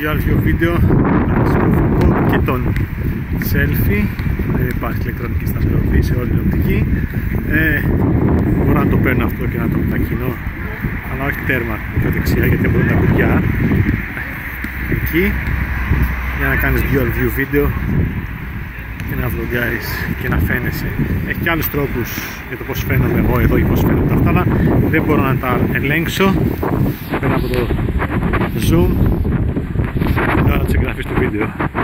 dual view βίντεο σκοφικό και τον selfie. Δεν υπάρχει ηλεκτρονική σταθεροποίηση σε όλη την οπτική. Ε, μπορώ να το παίρνω αυτό και να το μετακινώ αλλά όχι τέρμα πιο δεξιά γιατί μπορούν τα κουμπιά εκεί. Για να κάνεις dual view βίντεο και να vlogγάρεις και να φαίνεσαι. Έχει και άλλους τρόπους για το πως φαίνομαι εγώ εδώ ή πως φαίνονται αυτά αλλά δεν μπορώ να τα ελέγξω. Πέρα από το zoom depois do vídeo.